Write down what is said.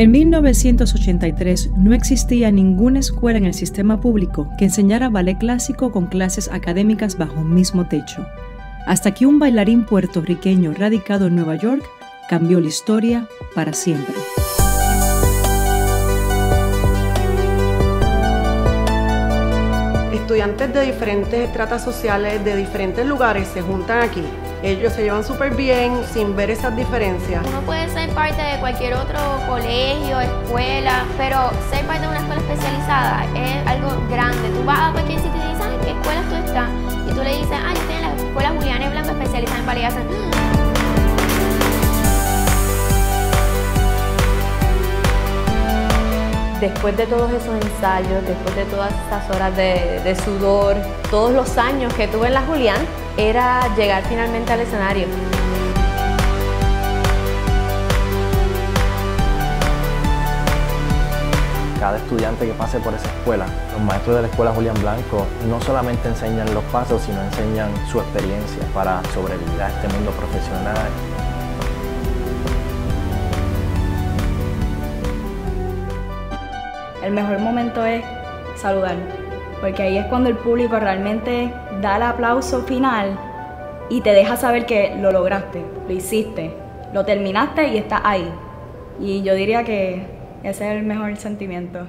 En 1983 no existía ninguna escuela en el sistema público que enseñara ballet clásico con clases académicas bajo un mismo techo, hasta que un bailarín puertorriqueño radicado en Nueva York cambió la historia para siempre. Estudiantes de diferentes estratas sociales, de diferentes lugares, se juntan aquí ellos se llevan súper bien sin ver esas diferencias. Uno puede ser parte de cualquier otro colegio, escuela, pero ser parte de una escuela especializada es algo grande. Tú vas a cualquier sitio y dices, ¿en qué escuela tú estás? Y tú le dices, ah, yo estoy en la escuela Juliana Blanco especializada en ballet. Después de todos esos ensayos, después de todas esas horas de, sudor, todos los años que tuve en la Julián, era llegar finalmente al escenario. Cada estudiante que pase por esa escuela, los maestros de la escuela Julián Blanco no solamente enseñan los pasos, sino enseñan su experiencia para sobrevivir a este mundo profesional. El mejor momento es saludar, porque ahí es cuando el público realmente da el aplauso final y te deja saber que lo lograste, lo hiciste, lo terminaste y estás ahí. Y yo diría que ese es el mejor sentimiento.